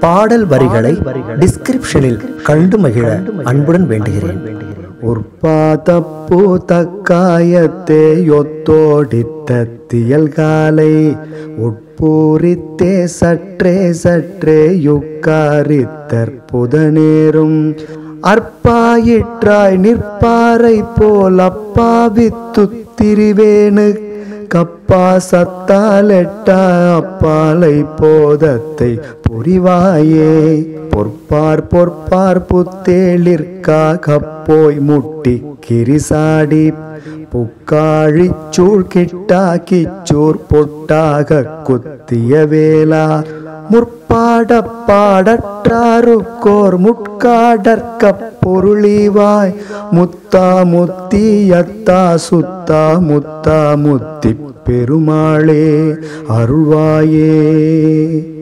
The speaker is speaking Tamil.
பாடல் வரிகளை டிஸ்கிரிப்ஷனில் கண்டு மகிழ அன்புடன் வேண்டுகிறேன். உற்பாதப்பூ தக்காயத்தே ஒத்தோடித்தத்தியல் காலை உட்பூரித்தே சற்றே சற்றே யுக்காரித்தற்புதநேரும் அற்பாயிற்றாய் நிற்பாரை போல் அப்பாவித்து திரிவேணு கப்பா சத்தாலெட்டா அப்பாலை போதத்தை புரிவாயே பொற்பார் பொற்பார் புத்தேளிற்கா கப்போய் முட்டி கிரிசாடி. புக்காழிச்சூழ் கிட்டா கிச்சூர் பொட்டாக குத்திய வேலா முற்பாட பாடற்றாருக்கோர் முட்காடற்க பொருளிவாய். முத்தா முத்தி முத்தியத்தா சுத்தா முத்தா முத்தி பெருமாளே அருள்வாயே.